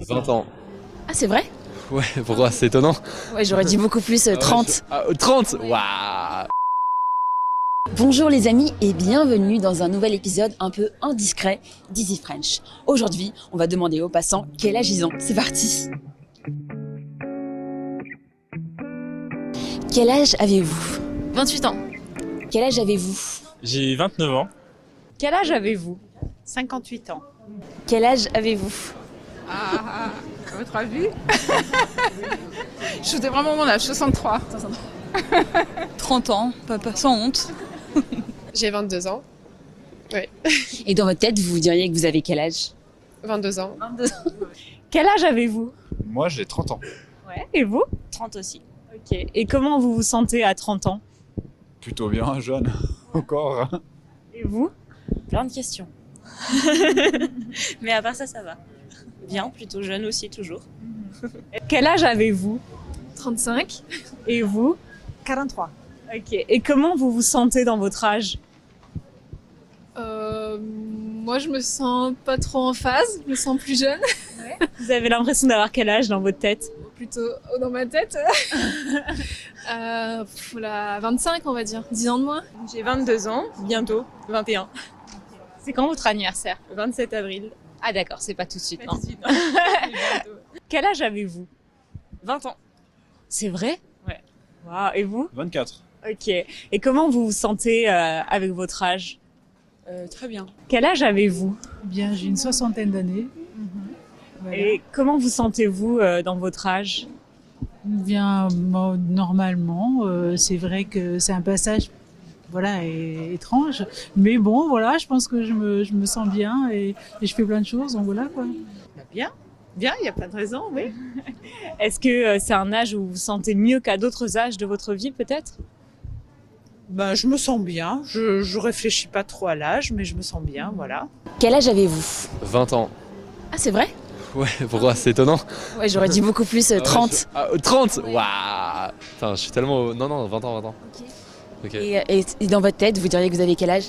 20 ans. Ah, c'est vrai? Ouais, pourquoi? C'est étonnant. Ouais, j'aurais dit beaucoup plus, euh, 30. Ah, euh, 30 Waouh Bonjour les amis et bienvenue dans un nouvel épisode un peu indiscret d'Easy French. Aujourd'hui, on va demander aux passants quel âge ils ont. C'est parti Quel âge avez-vous? 28 ans. Quel âge avez-vous? J'ai 29 ans. Quel âge avez-vous? 58 ans. Quel âge avez-vous? Ah, à votre avis Je voudrais vraiment mon âge, 63. 30 ans, papa, sans honte. J'ai 22 ans. Et dans votre tête, vous diriez que vous avez quel âge? 22 ans. Quel âge avez-vous? Moi, j'ai 30 ans. Ouais. Et vous? 30 aussi. Ok. Et comment vous vous sentez à 30 ans? Plutôt bien, jeune. Encore. Et vous? Plein de questions. Mais à part ça, ça va. Bien, plutôt jeune aussi, toujours. Quel âge avez-vous 35. Et vous 43. Ok. Et comment vous vous sentez dans votre âge Euh, moi, je me sens pas trop en phase. Je me sens plus jeune. Vous avez l'impression d'avoir quel âge dans votre tête Plutôt haut dans ma tête. euh, là, 25, on va dire. 10 ans de moins. J'ai 22 ans, bientôt 21. C'est quand votre anniversaire 27 avril. Ah d'accord, c'est pas tout de suite. Pas non. tout de suite, non. Bientôt. Quel âge avez-vous? 20 ans. C'est vrai? Ouais. Waouh. Et vous? 24. Ok. Et comment vous vous sentez euh, avec votre âge? Euh, très bien. Quel âge avez-vous? Bien, j'ai une soixantaine d'années. Voilà. Et comment vous sentez-vous euh, dans votre âge? Bien, moi, normalement, euh, c'est vrai que c'est un passage, voilà, étrange. Mais bon, voilà, je pense que je me, je me sens bien et, et je fais plein de choses, donc voilà quoi. Bien. Bien, il n'y a pas de raison, oui. Est-ce que euh, c'est un âge où vous vous sentez mieux qu'à d'autres âges de votre vie peut-être? Ben, je me sens bien. Je, je réfléchis pas trop à l'âge, mais je me sens bien, voilà. Quel âge avez-vous? 20 ans. Ah, c'est vrai? Ouais, pourquoi C'est étonnant. Ouais, j'aurais dit beaucoup plus, euh, Ah ouais, 30. je- Ah, euh, 30 Waouh Putain, je suis tellement... Non, non, 20 ans, 20 ans. Ok. Et, et- et dans votre tête, vous diriez que vous avez quel âge?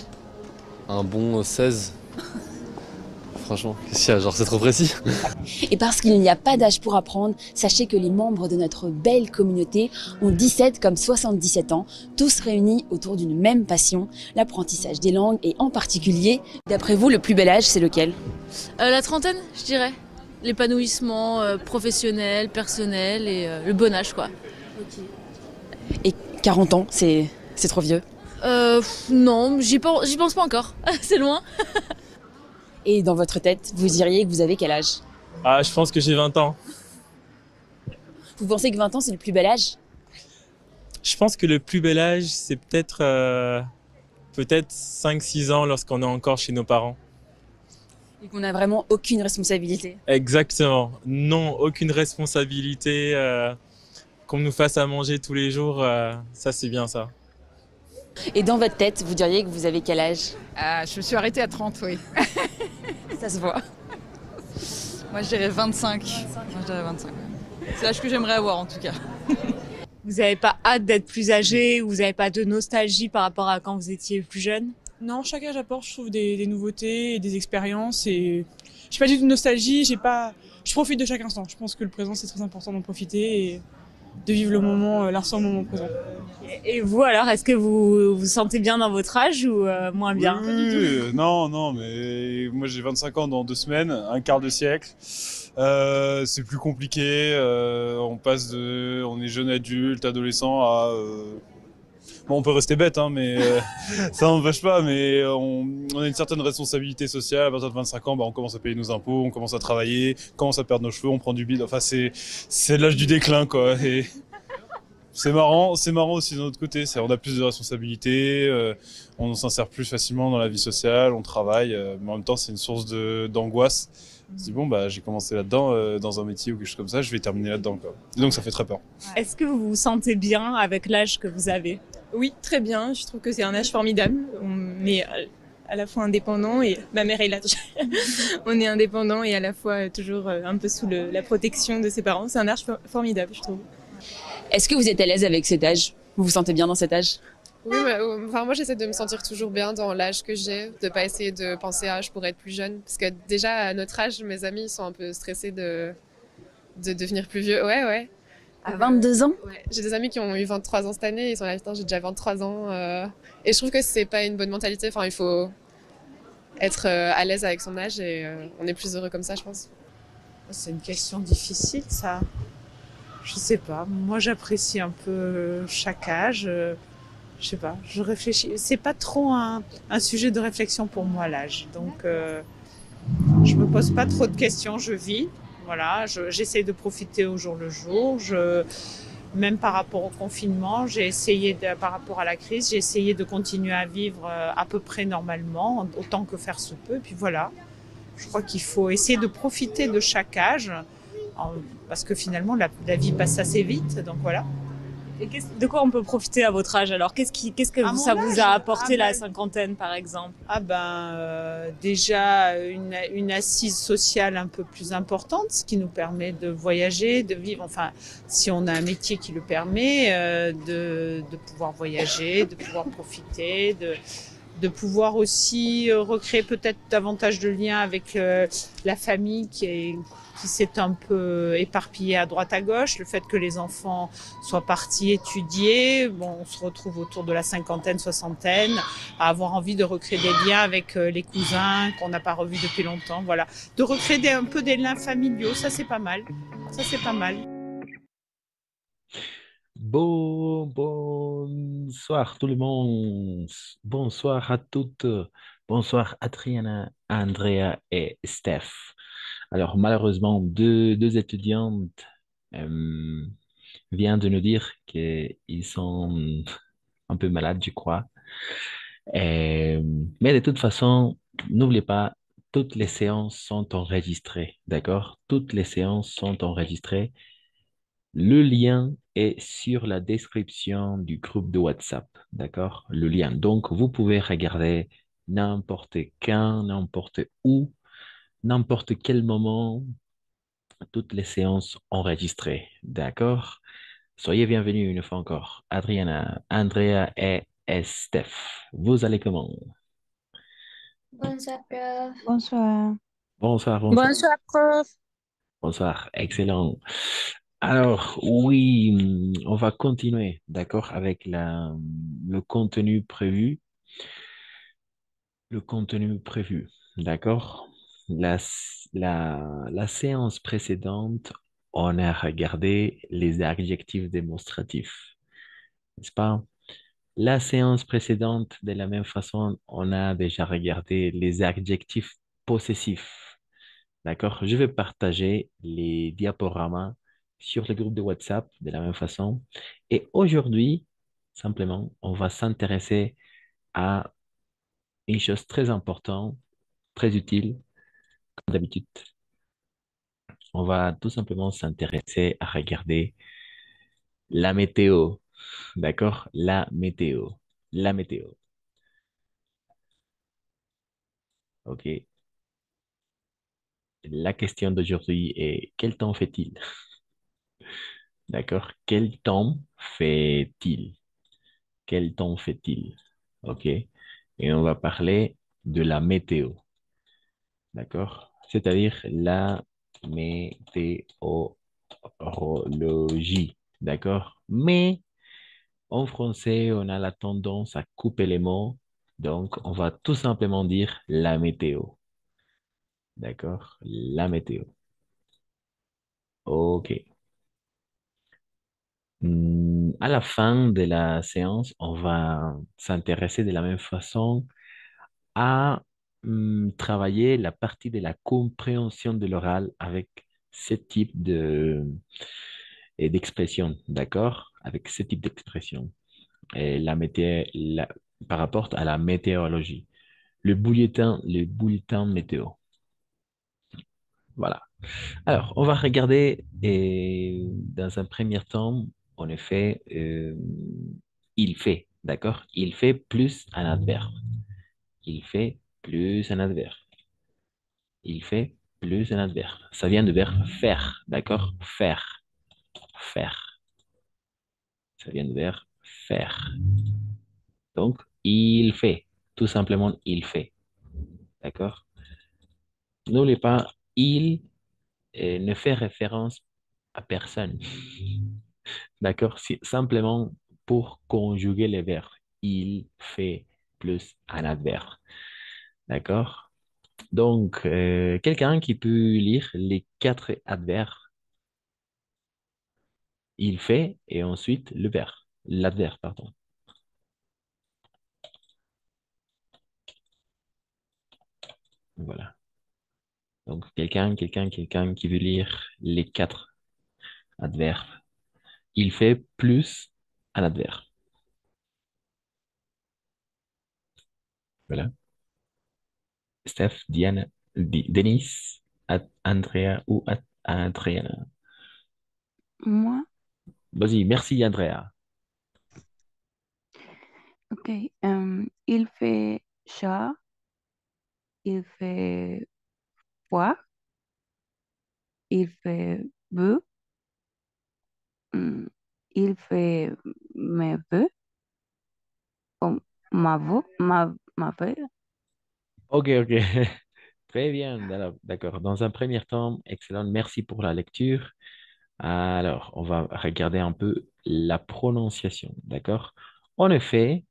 Un bon 16. Franchement, qu'est-ce qu'il y a? Genre, c'est trop précis. Et parce qu'il n'y a pas d'âge pour apprendre, sachez que les membres de notre belle communauté ont 17 comme 77 ans, tous réunis autour d'une même passion, l'apprentissage des langues et en particulier, d'après vous, le plus bel âge, c'est lequel? Euh, la trentaine, je dirais. L'épanouissement euh, professionnel, personnel et euh, le bon âge, quoi. 40 ans, c'est c'est trop vieux. Euh, non, j'y pense, j'y pense pas encore. C'est loin. Et dans votre tête, vous diriez que vous avez quel âge Ah, je pense que j'ai 20 ans. Vous pensez que 20 ans, c'est le plus bel âge? Je pense que le plus bel âge, c'est peut-être euh, peut-être 5-6 ans lorsqu'on est encore chez nos parents. Et qu'on n'a vraiment aucune responsabilité? Exactement. Non, aucune responsabilité. euh, qu'on nous fasse à manger tous les jours, euh, ça c'est bien ça. Et dans votre tête, vous diriez que vous avez quel âge? Ah, je me suis arrêtée à 30, oui. Ça se voit. Moi je dirais 25. Moi je dirais 25. C'est l'âge que j'aimerais avoir en tout cas. Vous n'avez pas hâte d'être plus âgé ou vous n'avez pas de nostalgie par rapport à quand vous étiez plus jeune? Non, chaque âge apporte, je trouve, des, des nouveautés et des expériences. Et j'ai pas du tout de nostalgie. J'ai pas. Je profite de chaque instant. Je pense que le présent c'est très important d'en profiter et de vivre le moment, euh, l'instant moment présent. Et vous alors, est-ce que vous vous sentez bien dans votre âge ou euh, moins bien? Oui, oui, oui. non, non, mais moi j'ai 25 ans dans deux semaines, un quart de siècle. Euh, c'est plus compliqué. euh, on passe de, on est jeune adulte, adolescent à. Euh, Bon, on peut rester bête, hein, mais euh, ça n'empêche pas. Mais on, on a une certaine responsabilité sociale. À partir de 25 ans, bah, on commence à payer nos impôts, on commence à travailler, on commence à perdre nos cheveux, on prend du bide. Enfin, c'est l'âge du déclin, quoi. Et c'est marrant, c'est marrant aussi d'un autre côté. On a plus de responsabilités, euh, on s'insère plus facilement dans la vie sociale, on travaille. euh, mais en même temps, c'est une source d'angoisse. Se dit bon bah j'ai commencé là-dedans euh, dans un métier ou quelque chose comme ça, je vais terminer là-dedans donc ça fait très peur. Est-ce que vous vous sentez bien avec l'âge que vous avez? Oui, très bien. Je trouve que c'est un âge formidable. On est à- la fois indépendant et ma mère est là. on est indépendant et à la fois toujours euh, un peu sous le- la protection de ses parents. C'est un âge for- formidable, je trouve. Est-ce que vous êtes à l'aise avec cet âge? Vous vous sentez bien dans cet âge? Oui, mais, euh, enfin, moi j'essaie de me sentir toujours bien dans l'âge que j'ai, de pas essayer de penser à je pourrais être plus jeune. Parce que déjà à notre âge, mes amis sont un peu stressés de, de devenir plus vieux. Ouais, ouais. À 22 ans Ouais. J'ai des amis qui ont eu 23 ans cette année, ils sont là, putain, j'ai déjà 23 ans. euh. Et je trouve que c'est pas une bonne mentalité. Enfin, il faut être euh, à l'aise avec son âge et euh, on est plus heureux comme ça, je pense. C'est une question difficile, ça. Je sais pas. Moi, j'apprécie un peu chaque âge. Je sais pas. Je réfléchis. C'est pas trop un, un sujet de réflexion pour moi, l'âge. Donc, euh, je me pose pas trop de questions. Je vis. Voilà. je- J'essaie de profiter au jour le jour. Même par rapport au confinement, j'ai essayé, par rapport à la crise, j'ai essayé de continuer à vivre euh, à peu près normalement, autant que faire se peut. Puis voilà. Je crois qu'il faut essayer de profiter de chaque âge, parce que finalement, la, la vie passe assez vite. Donc voilà. Et qu'est-ce- de quoi on peut profiter à votre âge alors? Qu'est-ce qui, qu'est-ce que À ça vous a apporté Ah la ben- cinquantaine par exemple? Ah ben euh, déjà une, une assise sociale un peu plus importante, ce qui nous permet de voyager, de vivre. Enfin, si on a un métier qui le permet, euh, de, de pouvoir voyager, de pouvoir profiter, de de pouvoir aussi euh, recréer peut-être davantage de liens avec euh, la famille qui est qui s'est un peu éparpillée à droite à gauche, le fait que les enfants soient partis étudier, bon, on se retrouve autour de la cinquantaine, soixantaine, à avoir envie de recréer des liens avec euh, les cousins qu'on n'a pas revus depuis longtemps, voilà. De recréer un peu des liens familiaux, ça c'est pas mal. Ça c'est pas mal. Bon, bonsoir tout le monde. Bonsoir à toutes. Bonsoir Adriana, Andrea et Steph. Alors malheureusement, deux, étudiantes euh, viennent de nous dire qu'ils sont un peu malades, je crois. Euh, mais de toute façon, n'oubliez pas, toutes les séances sont enregistrées, d'accord? Toutes les séances sont enregistrées. Le lien est sur la description du groupe de WhatsApp, d'accord? Le lien. Donc, vous pouvez regarder n'importe quand, n'importe où, n'importe quel moment, toutes les séances enregistrées, d'accord? Soyez bienvenus une fois encore. Adriana, Andrea et Steph. Vous allez comment? Bonsoir, prof. Bonsoir. Bonsoir, bonsoir. Bonsoir, prof. Bonsoir, excellent. Alors, oui, on va continuer, d'accord, avec la, le contenu prévu. Le contenu prévu, d'accord? La, la, la séance précédente, on a regardé les adjectifs démonstratifs, n'est-ce pas? La séance précédente, de la même façon, on a déjà regardé les adjectifs possessifs. D'accord? Je vais partager les diaporamas sur le groupe de WhatsApp de la même façon. Et aujourd'hui, simplement, on va s'intéresser à une chose très importante, très utile, d'habitude. On va tout simplement s'intéresser à regarder la météo. D'accord? La météo. La météo. OK. La question d'aujourd'hui est quel temps fait-il? D'accord? Quel temps fait-il? Quel temps fait-il? OK? Et on va parler de la météo. D'accord? C'est-à-dire la météorologie. D'accord? Mais en français, on a la tendance à couper les mots. Donc, on va tout simplement dire la météo. D'accord? La météo. OK. Hmm, À la fin de la séance, on va s'intéresser de la même façon à hmm, travailler la partie de la compréhension de l'oral avec ce type de, d'expression, d'accord? Avec ce type d'expression. La- par rapport à la météorologie. Le bulletin, le bulletin météo. Voilà. Alors, on va regarder et dans un premier temps, en effet, euh, il fait, d'accord? Il fait plus un adverbe. Il fait plus un adverbe. Il fait plus un adverbe. Ça vient du verbe faire, d'accord? Faire. Faire. Ça vient du verbe faire. Donc, il fait. Tout simplement, il fait. D'accord? N'oubliez pas, il euh, ne fait référence à personne. D'accord? Si- Simplement pour conjuguer les verbes. Il fait plus un adverbe. D'accord? Donc, euh, quelqu'un qui peut lire les quatre adverbes. Il fait et ensuite le verbe. L'adverbe, pardon. Voilà. Donc, quelqu'un, quelqu'un, quelqu'un qui veut lire les quatre adverbes. Il fait plus un adverbe. Voilà. Steph, Diane, Di- Denise, Ad- Andrea ou Ad- Adriana? Moi, Vas-y, merci Andrea. ok. euh, il fait chat, il fait foie, il fait bœuf, hum, il fait mes ou ma vœu, ma, ma. Ok, ok. Très bien. D'accord. Dans un premier temps, excellent. Merci pour la lecture. Alors, on va regarder un peu la prononciation. D'accord? En effet,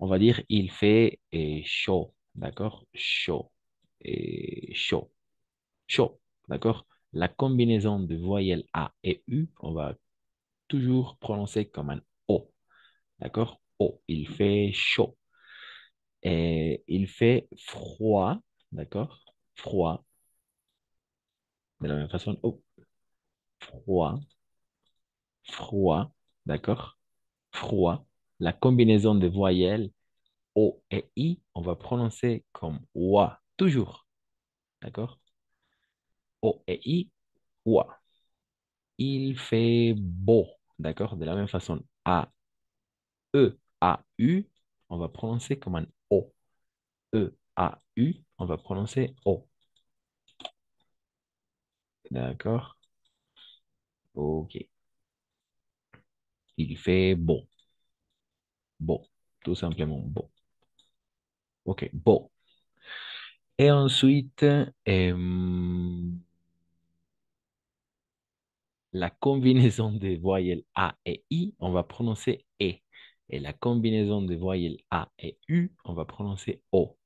on va dire il fait eh, chaud. D'accord? Chaud. Et chaud. Chaud. D'accord? La combinaison de voyelles A et U, on va toujours prononcer comme un O. D'accord? O. Il fait chaud. Il fait froid. D'accord? Froid. De la même façon, O. Froid. Froid. D'accord? Froid. La combinaison de voyelles O et I, on va prononcer comme wa. Toujours. D'accord? O et I, wa. Il fait beau. D'accord? De la même façon, A, E, A, U, on va prononcer comme un O. E, A, U, on va prononcer O. D'accord? Ok. Il fait beau. Beau. Tout simplement beau. Ok, beau. Et ensuite, euh, la combinaison des voyelles A et I, on va prononcer E. Et la combinaison des voyelles A et U, on va prononcer O.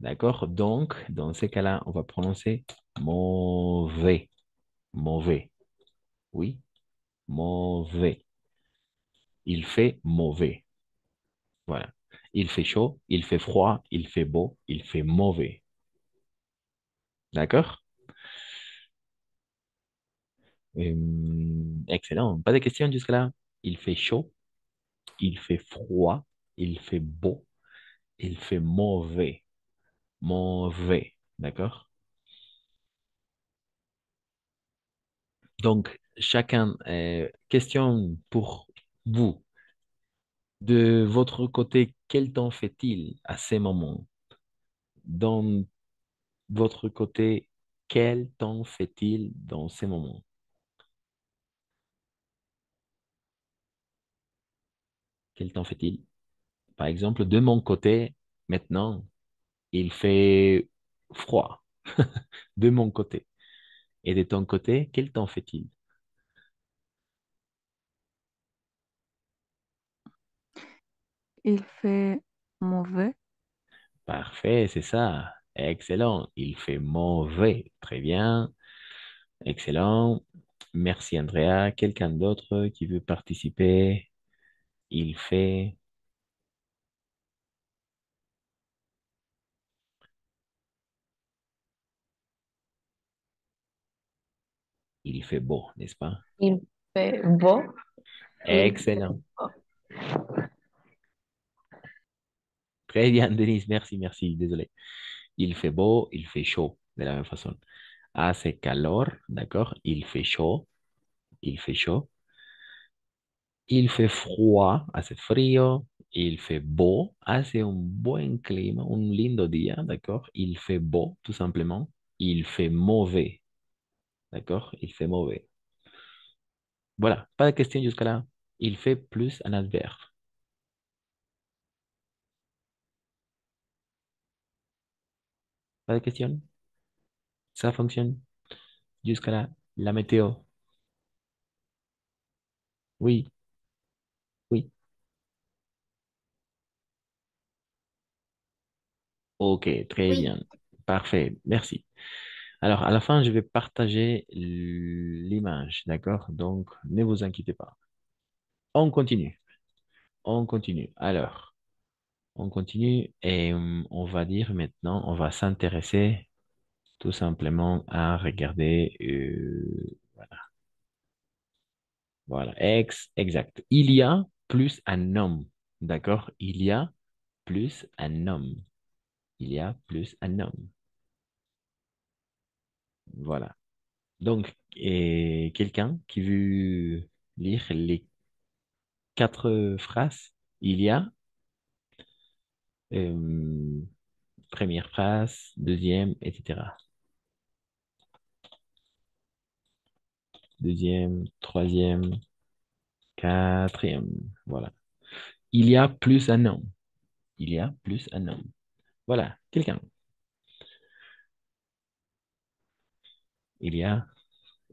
D'accord? Donc, dans ces cas-là, on va prononcer mauvais. Mauvais. Oui, mauvais. Il fait mauvais. Voilà. Il fait chaud, il fait froid, il fait beau, il fait mauvais. D'accord? Hum, excellent. Pas de questions jusque-là? Il fait chaud, il fait froid, il fait beau, il fait mauvais. Mauvais. D'accord? Donc, chacun, euh, question pour vous. De votre côté, quel temps fait-il à ces moments? Dans votre côté, quel temps fait-il dans ces moments? Quel temps fait-il? Par exemple, de mon côté, maintenant, il fait froid. De mon côté. Et de ton côté, quel temps fait-il? Il fait mauvais. Parfait, c'est ça. Excellent. Il fait mauvais. Très bien. Excellent. Merci, Andrea. Quelqu'un d'autre qui veut participer? Il fait... Il fait beau, n'est-ce pas? Il fait beau. Excellent. Très bien, Denise. Merci, merci. Désolé. Il fait beau, il fait chaud, de la même façon. Hace calor, d'accord? Il fait chaud, il fait chaud. Il fait froid, hace frío. Il fait beau, hace un buen clima, un lindo día, d'accord? Il fait beau, tout simplement. Il fait mauvais, D'accord? Il fait mauvais. Voilà, pas de question jusqu'à là. Il fait plus un adverbe. Pas de question Ça fonctionne jusqu'à là. La météo. Oui. Oui. Ok, très bien. Parfait, merci. Alors, à la fin, je vais partager l'image, d'accord? Donc, ne vous inquiétez pas. On continue. On continue. Alors, on continue et hum, on va dire maintenant, on va s'intéresser tout simplement à regarder. euh, voilà. Voilà, ex, exact. Il y a plus un homme, d'accord? Il y a plus un homme. Il y a plus un homme. Voilà. Donc, et quelqu'un qui veut lire les quatre phrases, il y a euh, première phrase, deuxième, etc. Deuxième, troisième, quatrième. Voilà. Il y a plus un homme. Il y a plus un homme. Voilà, quelqu'un. Il y a,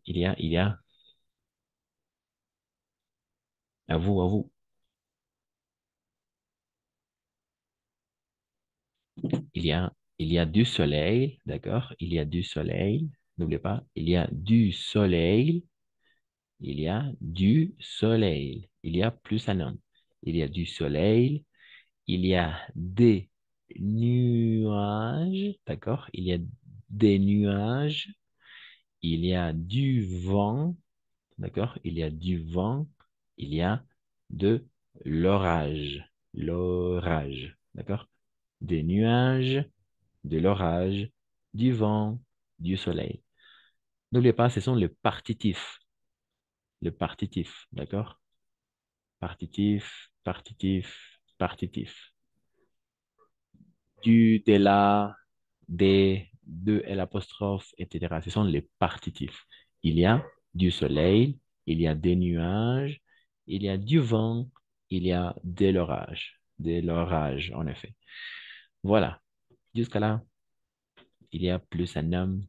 il y a, il y a. À vous, à vous. Il y a, il y a du soleil, d'accord? Il y a du soleil. N'oubliez pas, il y a du soleil. Il y a du soleil. Il y a plus un homme. Il y a du soleil. Il y a des nuages, d'accord? Il y a des nuages. Il y a du vent, d'accord? Il y a du vent. Il y a de l'orage. L'orage, d'accord? Des nuages, de l'orage, du vent, du soleil. N'oubliez pas, ce sont les partitifs. Le partitif, d'accord? Partitif, partitif, partitif. Du, de la, des, de, l'apostrophe, etc. Ce sont les partitifs. Il y a du soleil, il y a des nuages, il y a du vent, il y a de l'orage. De l'orage, en effet. Voilà. Jusqu'à là, il y a plus un homme.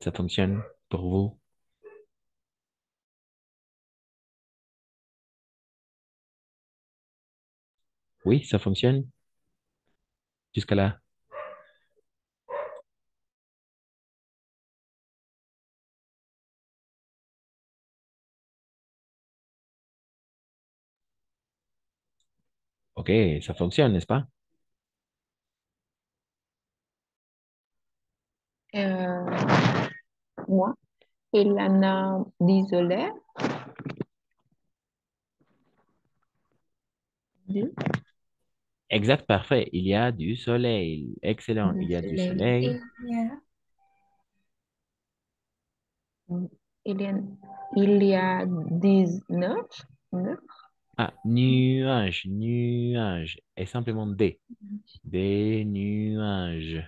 Ça fonctionne pour vous? Oui, ça fonctionne? Jusqu'à là? Ok, ça fonctionne, n'est-ce pas? Euh, moi, il y en a d'isolé. Du, Exact, parfait. Il y a du soleil. Excellent. Il y a du soleil. Il y a, il y a, il y a 19. neuf. Ah, nuages, nuages. Et simplement des. Des nuages.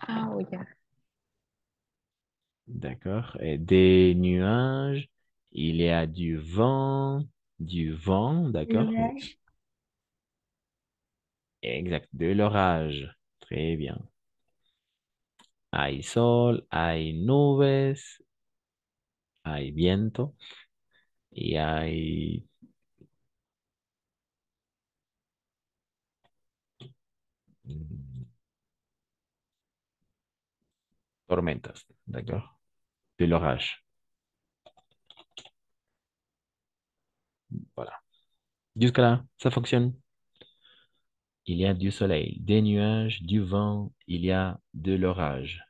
Ah oui, D'accord. Et des nuages. Il y a du vent. Du vent, d'accord. Nuage. Exact. De l'orage. Très bien. Hay sol, hay nubes, hay viento y hay tormentas, d'accord? De l'orage. Voilà. Jusqu'à là, ça fonctionne. Il y a du soleil, des nuages, du vent, il y a de l'orage.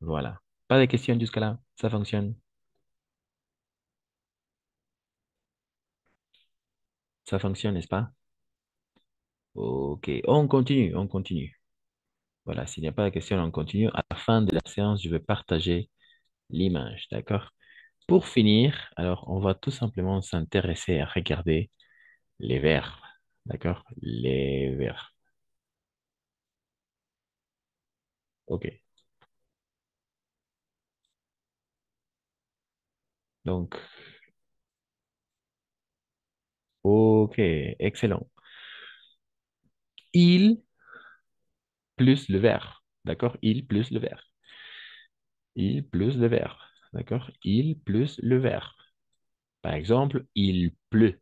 Voilà. Pas de questions jusqu'à là, ça fonctionne. Ça fonctionne, n'est-ce pas? Ok, on continue, on continue. Voilà, s'il n'y a pas de questions, on continue. À la fin de la séance, je vais partager l'image, d'accord? Pour finir, alors, on va tout simplement s'intéresser à regarder les verbes, d'accord? Les verbes. Ok. Donc, ok, excellent. Il plus le verbe. D'accord? Il plus le verbe. Il plus le verbe. D'accord? Il plus le verbe. Par exemple, il pleut.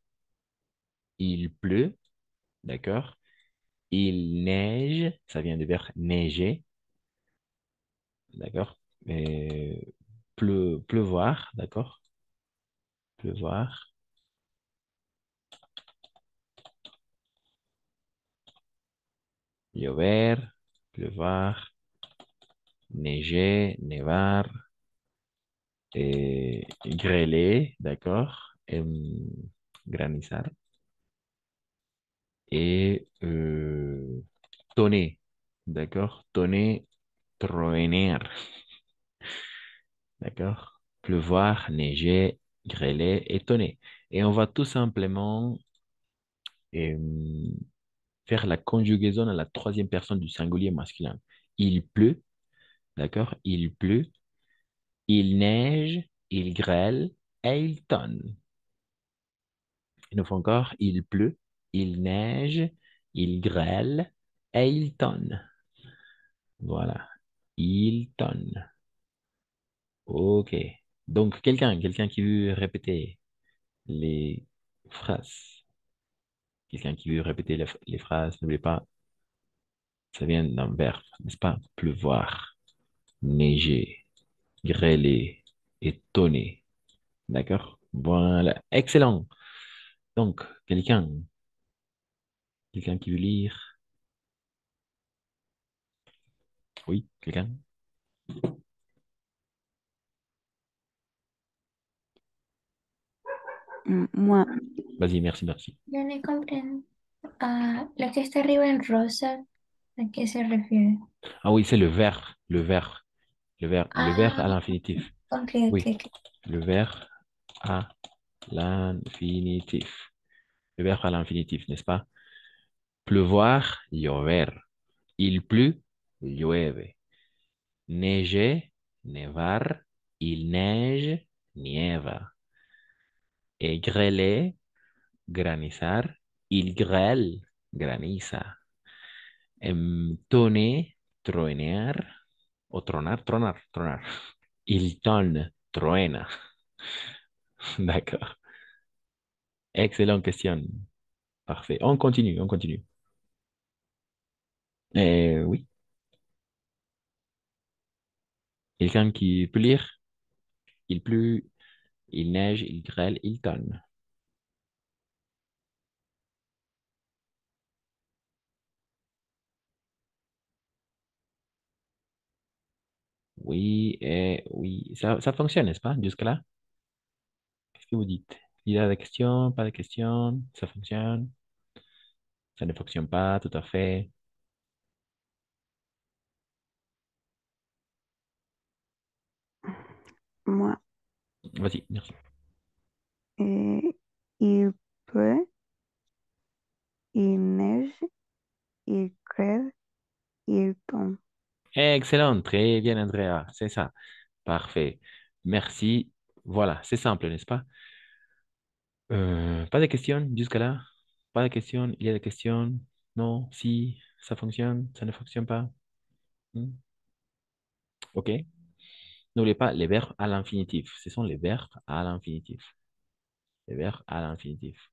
Il pleut. D'accord? Il neige. Ça vient du verbe neiger. D'accord? Pleu, pleuvoir. D'accord? Pleuvoir. Llover, pleuvoir, neiger, nevar, et grêler, d'accord, granizar, et euh, tonner, d'accord, tonner, troener, d'accord, pleuvoir, neiger, grêler et tonner. Et on va tout simplement la conjugaison à la troisième personne du singulier masculin. Il pleut, d'accord? Il pleut, il neige, il grêle et il tonne. Une fois encore, il pleut, il neige, il grêle et il tonne. Voilà, il tonne. Ok. Donc, quelqu'un, quelqu'un qui veut répéter les phrases. Quelqu'un qui veut répéter les, phrases, n'oubliez pas, ça vient d'un verbe, n'est-ce pas? Pleuvoir, neiger, grêler et tonner. D'accord? Voilà. Excellent. Donc, quelqu'un, quelqu'un qui veut lire? Oui, quelqu'un? Mm, Moi, Vas-y, merci, merci. Yo no comprendo. Ah, lo que está arriba en rosa, ¿a qué se refiere? Ah oui, c'est le verbe, le verbe, le verbe, le verbe à Ah, l'infinitif. ok, Oui, ok, le verbe à l'infinitif. Le verbe à l'infinitif, n'est-ce pas? Pleuvoir, llover. Il pleut, llueve. Neiger, nevar. Il neige, nieva. Et grêler, granizar. Il grêle, graniza. Em, tonner, truenar. O tronar, tronar, tronar. Il tonne, truena. D'accord. Excellente question. Parfait. On continue, on continue. Eh, oui. Quelqu'un qui peut lire? Il pleut, il neige, il grêle, il tonne. Oui, et oui. Ça, ça fonctionne, n'est-ce pas, jusque-là? Qu'est-ce que vous dites? Il y a des questions, pas de questions? Ça fonctionne? Ça ne fonctionne pas tout à fait. moi, Vas-y, merci. il pleut, il neige, il grêle, il tombe. Excellent, très bien, Andrea. C'est ça. Parfait. Merci. Voilà, c'est simple, n'est-ce pas? Euh, pas de questions jusque-là? Pas de questions? Il y a des questions? Non? Si? Ça fonctionne? Ça ne fonctionne pas? Hmm? OK. N'oubliez pas les verbes à l'infinitif. Ce sont les verbes à l'infinitif. Les verbes à l'infinitif.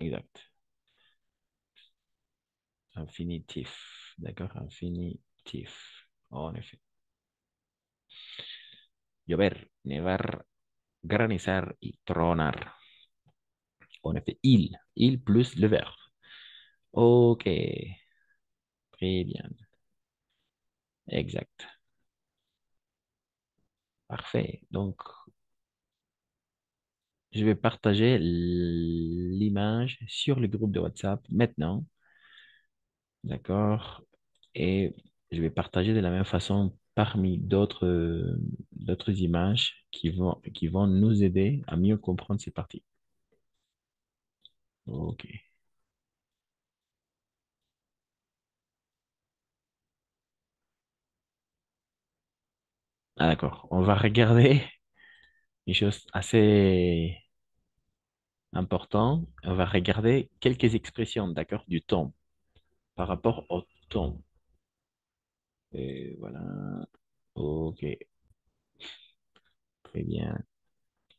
Exact. Infinitif. D'accord? Infinitif. En effet. Llover, nevar, granizar tronar. En effet, il. Il plus le verbe. OK. Très bien. Exact. Parfait. Donc, je vais partager l'image sur le groupe de WhatsApp maintenant. D'accord? Et je vais partager de la même façon parmi d'autres d'autres images qui vont, qui vont nous aider à mieux comprendre ces parties. OK. Ah, d'accord. On va regarder une chose assez importante. On va regarder quelques expressions, d'accord, du temps par rapport au, tombe. Et voilà. OK. Très bien.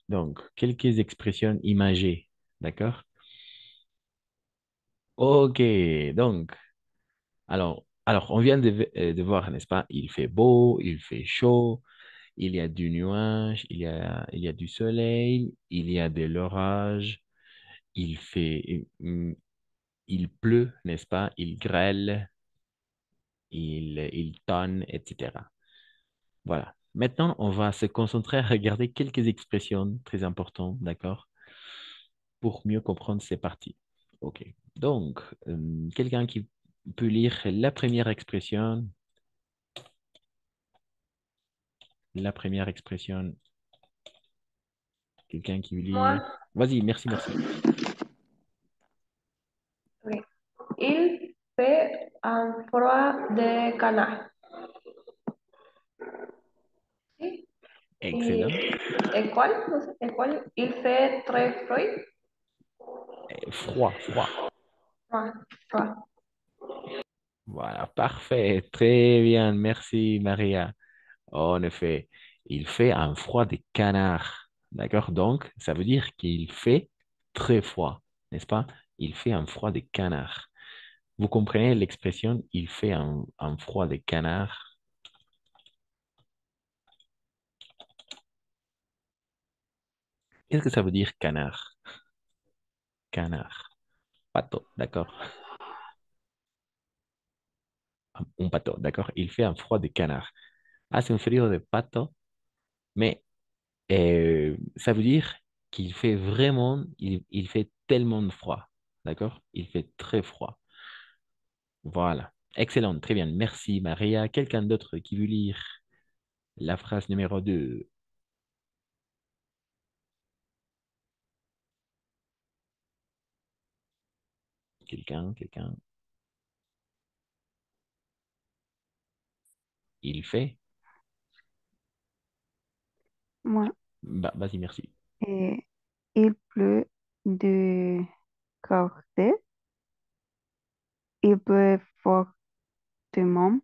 Donc, quelques expressions imagées. D'accord? OK. Donc, alors, alors on vient de, euh, de voir, n'est-ce pas? Il fait beau, il fait chaud, il y a du nuage, il y a, il y a du soleil, il y a de l'orage, il fait, mm, il pleut, n'est-ce pas? Il grêle, il, il tonne, etc. Voilà. Maintenant, on va se concentrer à regarder quelques expressions très importantes, d'accord? Pour mieux comprendre ces parties. OK. Donc, euh, quelqu'un qui peut lire la première expression. La première expression. Quelqu'un qui. Moi. Vas-y, merci, merci. Il fait un froid de canard. Excellent. No sé, ¿el cual? Il fait très froid. Eh, Froid, froid. Froid, froid. Voilà, parfait. Très bien. Merci, Maria. En effet, il fait un froid de canard. D'accord? Donc, ça veut dire qu'il fait très froid, n'est-ce pas? Il fait un froid de canard. Vous comprenez l'expression il fait un, un froid de canard? Qu'est-ce que ça veut dire canard? Canard. Pato, d'accord? Un pato, d'accord? Il fait un froid de canard. Hace un frío de pato, mais euh, ça veut dire qu'il fait vraiment, il, il fait tellement froid, d'accord? Il fait très froid. Voilà. Excellent, très bien. Merci, Maria. Quelqu'un d'autre qui veut lire la phrase numéro 2? Quelqu'un, quelqu'un? Il fait? Moi, Bah, vas-y, merci. et il pleut de corté. Il pleut fortement.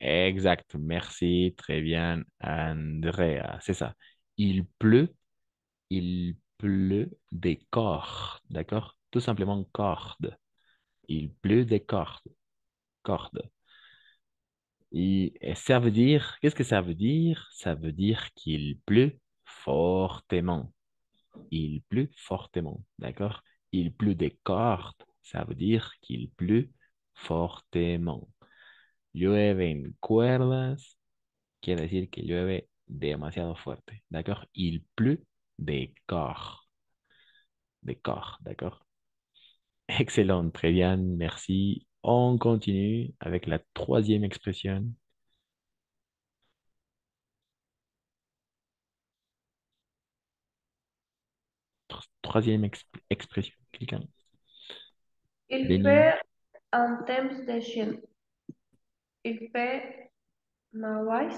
Exact, merci, très bien, Andrea. C'est ça. Il pleut, il pleut des cordes, d'accord? Tout simplement cordes. Il pleut des cordes, cordes. Et, et ça veut dire, qu'est-ce que ça veut dire? Ça veut dire qu'il pleut fortement. Il pleut fortement, d'accord? Il pleut des cordes, ça veut dire qu'il pleut fortement. Llueven cuerdas, quiere decir que llueve demasiado fuerte, d'accord? Il pleut des cordes. Des cordes, d'accord? Excellent, très bien, merci. On continue avec la troisième expression. Tro- Troisième ex- expression, quelqu'un? Il fait un temps de chien. Il fait mauvais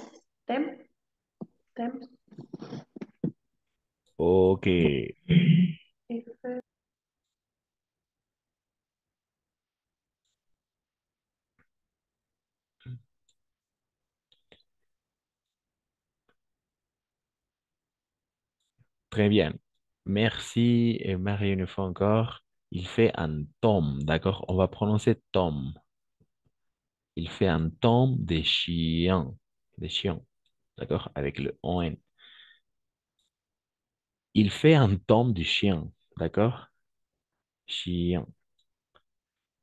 temps. temps. Ok. Il fait Très bien. Merci, et Marie, une fois encore. Il fait un tome, d'accord? On va prononcer tome. Il fait un tome des chiens, des chiens, d'accord? Avec le ON. Il fait un tome du chien, d'accord? Chien.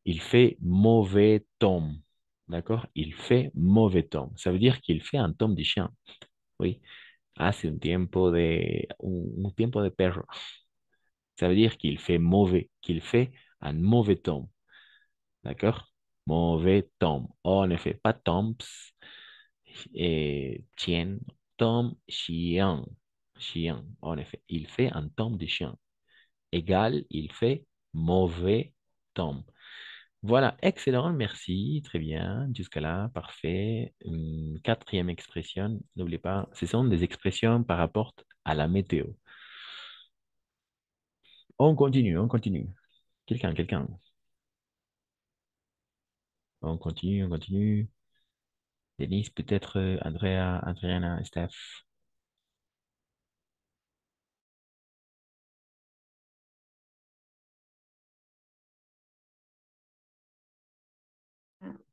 Il fait mauvais tome, d'accord? Il fait mauvais tome. Ça veut dire qu'il fait un tome du chien. Oui. Hace un tiempo de, un, un de perro. Ça veut dire qu'il fait mauvais, qu'il fait un mauvais tome. D'accord? Mauvais tome. En effet, pas toms et chien, tome, chien. Chien, en effet. Il fait un tome de chien. Égal, il fait mauvais tome. Voilà, excellent, merci, très bien, jusqu'à là, parfait. Quatrième expression, n'oubliez pas, ce sont des expressions par rapport à la météo. On continue, on continue. Quelqu'un, quelqu'un. On continue, on continue. Denise, peut-être euh, Andrea, Adriana, Steph.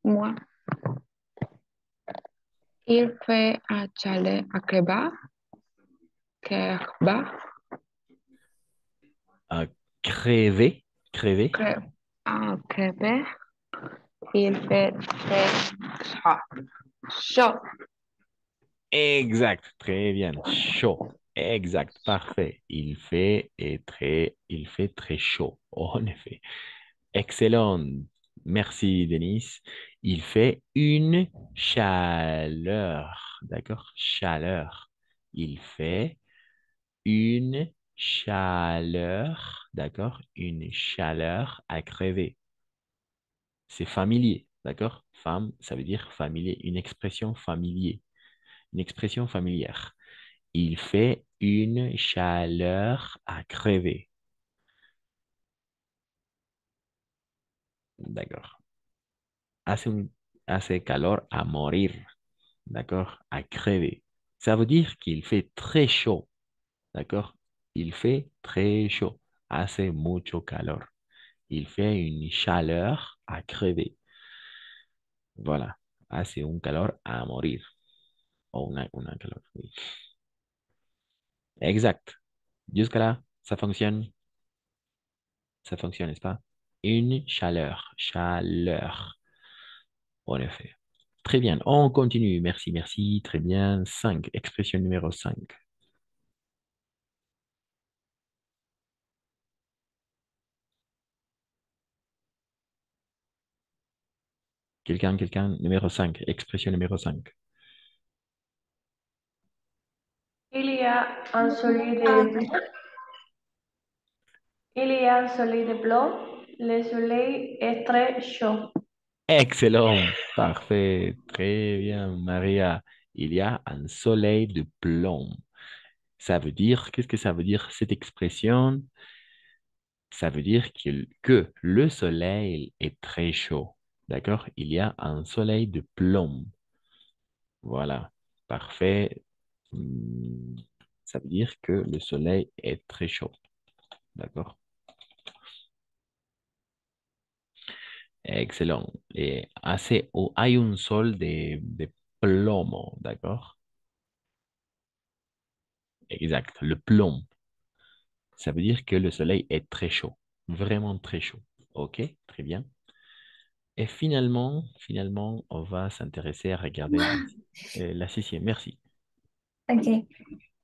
Moi. Il fait un chalet à Québec. Québec. À crever, crever. Cré- À. Il fait très chaud. Chaud. Exact, très bien. Chaud. Exact, parfait. Il fait et très, il fait très chaud. En effet. Excellent. Merci, Denis. Il fait une chaleur. D'accord? Chaleur. Il fait une chaleur. D'accord? Une chaleur à crever. C'est familier. D'accord? Femme, ça veut dire familier. Une expression familier. Une expression familière. Il fait une chaleur à crever. D'accord. Hace, un, calor a morir. D'accord? À crever. Ça veut dire qu'il fait très chaud. D'accord? Il fait très chaud. Hace mucho calor. Il fait une chaleur à crever. Voilà. Hace un calor a morir. O una, calor. Exact. Jusque-là, ça fonctionne. Ça fonctionne, n'est-ce pas? Une chaleur. Chaleur. En effet. Très bien. On continue. Merci, merci. Très bien. 5. Expression numéro 5. Quelqu'un, quelqu'un? Numéro 5. Expression numéro 5. Il y a un soleil de Il y a un soleil de plomb. Le soleil est très chaud. Excellent. Parfait. Très bien, Maria. Il y a un soleil de plomb. Ça veut dire, qu'est-ce que ça veut dire cette expression? Ça veut dire que, que le soleil est très chaud. D'accord? Il y a un soleil de plomb. Voilà. Parfait. Hmm, Ça veut dire que le soleil est très chaud. D'accord? Excellent. Et hace, o hay un sol de, de plomo, d'accord? Exact. Le plomb. Ça veut dire que le soleil est très chaud. Vraiment très chaud. OK? Très bien. Et finalement, finalement, on va s'intéresser à regarder la, euh, la sixième. Merci. Ok.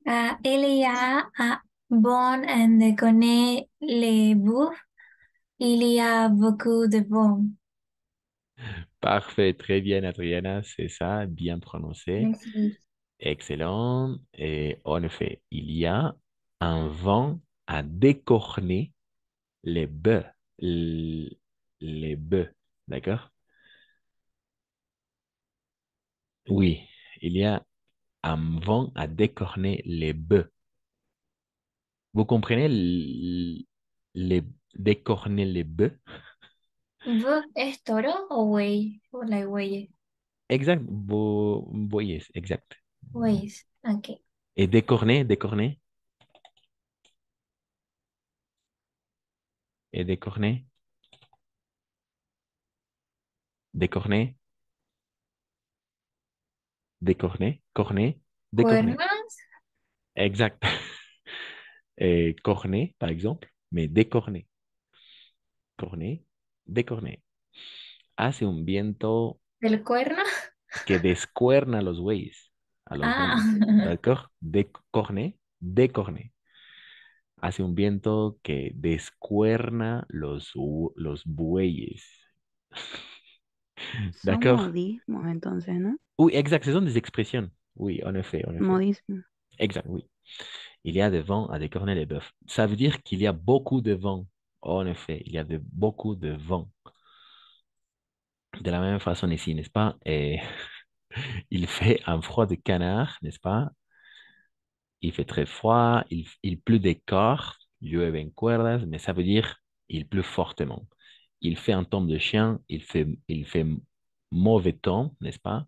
Ah, il y a un bon and de connaît les bouffes. Il y a beaucoup de bons. Parfait. Très bien, Adriana. C'est ça. Bien prononcé. Merci. Excellent. Et en effet, il y a un vent à décorner les bœufs. Les bœufs. D'accord? Oui, il y a un vent à décorner les bœufs. Vous comprenez les décorner les bœufs? ¿Buf es toro o güey? O güeyes. Exact, vous voyez, exact. Güeyes. Ok. Et décorner, décorner. Et décorner. Décorner. Décorner. Corner. Décorner. ¿Cuernos? Exact. Et corner, par exemple, mais décorner. Corner, décorner. Hace un viento ¿Del cuerno? que descuerna a los bueyes. A los Ah. bueyes. ¿D'accord? Décorner, décorner. Hace un viento que descuerna los, los bueyes. Son D'accord? modismos entonces, ¿no? Oui, exact, ce sont des expressions. Oui, en effet, en effet. Modismo. Exact, oui. Il y a des vents à décorner les bœufs. Ça veut dire qu'il y a beaucoup de vent. En effet, il y a de, beaucoup de vent. De la même façon ici, n'est-ce pas? Et il fait un froid de canard, n'est-ce pas? Il fait très froid, il, il pleut des corps, llueve en cuerdas, mais ça veut dire il pleut fortement. Il fait un tombe de chien, il fait, il fait mauvais temps, n'est-ce pas?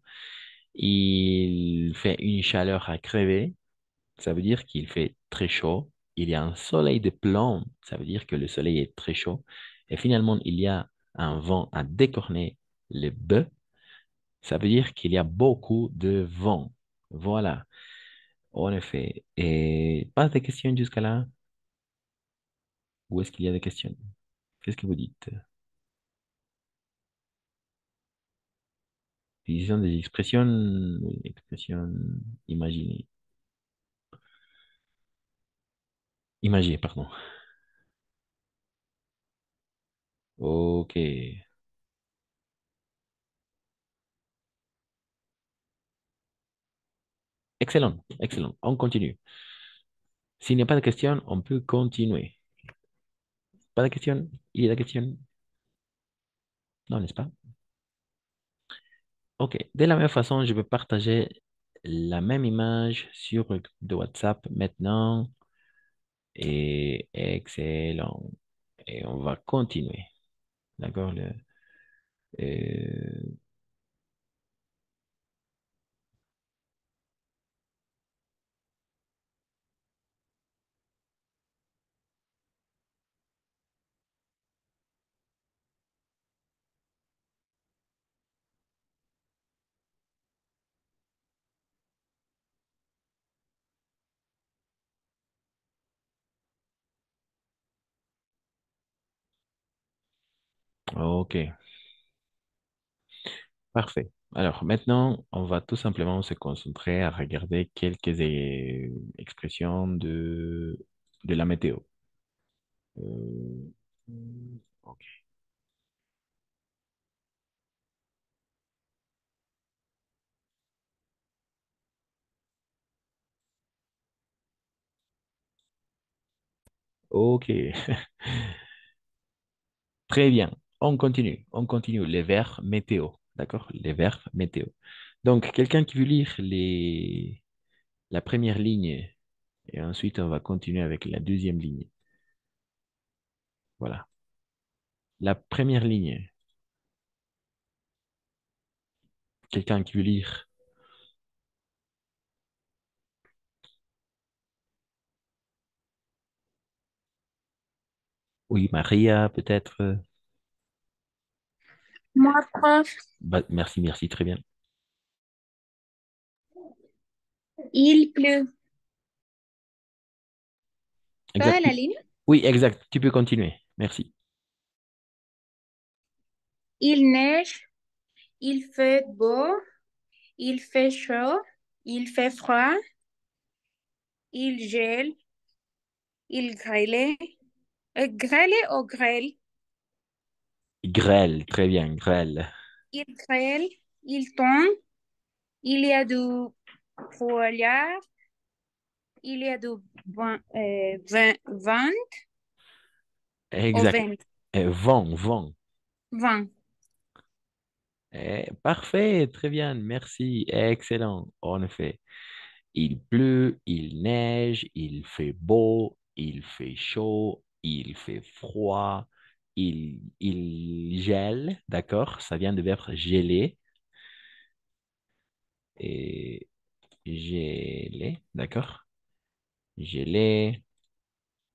Il fait une chaleur à crever, ça veut dire qu'il fait très chaud. Il y a un soleil de plomb, ça veut dire que le soleil est très chaud. Et finalement, il y a un vent à décorner le B, ça veut dire qu'il y a beaucoup de vent. Voilà. En effet. Et pas de questions jusqu'à là? Ou est-ce qu'il y a des questions? Qu'est-ce que vous dites? Utilisation des expressions, expressions imaginées. Imaginées, pardon. Ok. Excellent, excellent. On continue. S'il n'y a pas de questions, on peut continuer. Pas de questions? Il y a des questions? Non, n'est-ce pas? Ok. De la même façon, je vais partager la même image sur de WhatsApp maintenant. Et excellent. Et on va continuer. D'accord? Ok. Parfait. Alors maintenant, on va tout simplement se concentrer à regarder quelques eh, expressions de, de la météo. Euh. Ok. Très bien. On continue. On continue. Les verbes météo. D'accord? Les verbes météo. Donc, quelqu'un qui veut lire les... la première ligne et ensuite on va continuer avec la deuxième ligne. Voilà. La première ligne. Quelqu'un qui veut lire. Oui, Maria, peut-être. Moi, prof, Bah, merci, merci, très bien. il pleut. Pas Exact. la ligne? Oui, exact. Tu peux continuer. Merci. Il neige, il fait beau, il fait chaud, il fait froid, il gèle, il grêle. Euh, grêle ou grêle? Grêle, très bien, grêle. Il grêle, il tombe, il y a du feuillard, il y a du vent, euh, vent, Exact. vent, Euh, vent, vent. vent. Eh, parfait, très bien, merci, excellent. En effet, il pleut, il neige, il fait beau, il fait chaud, il fait froid, il, il gèle, d'accord? Ça vient du verbe geler. Et geler, d'accord? Geler,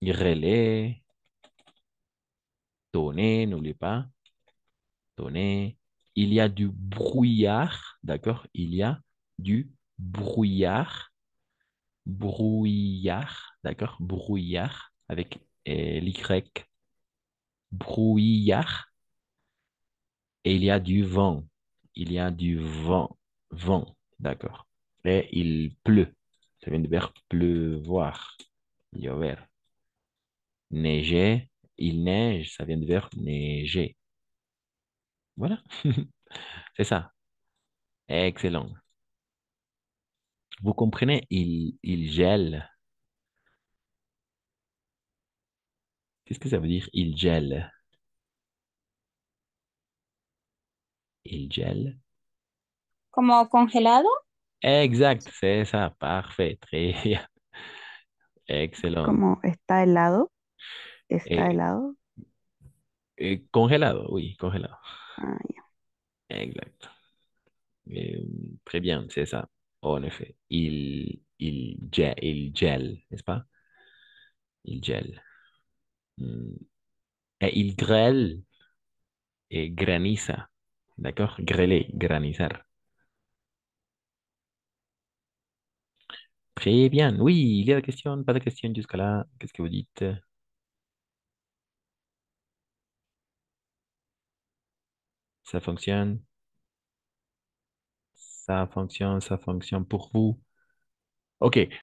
grêler, tonner, n'oublie pas. Tonner. Il y a du brouillard, d'accord? Il y a du brouillard. Brouillard, d'accord? Brouillard avec euh, l'Y. Brouillard. Et il y a du vent. Il y a du vent. Vent, d'accord? Et il pleut. Ça vient du verbe pleuvoir. Llover. Neiger. Il neige. Ça vient du verbe neiger. Voilà. C'est ça. Excellent. Vous comprenez, il, il gèle. Qu'est-ce que ça veut dire, il gèle? Il gèle. Como congelado? Exact, c'est ça. Parfait. Très bien. Excellent. Como está helado, está Eh, helado. eh, congelado, oui, congelado. Ah. Exact. Euh, très bien, c'est ça. En effet, il, il, gel, il n'est-ce pas? Il gèle. Hmm. Et il grêle et graniza. D'accord? Grêler, granizar. Très bien. Oui, il y a des questions, pas de questions jusqu'à là. Qu'est-ce que vous dites? Ça fonctionne? Ça fonctionne, ça fonctionne pour vous? OK.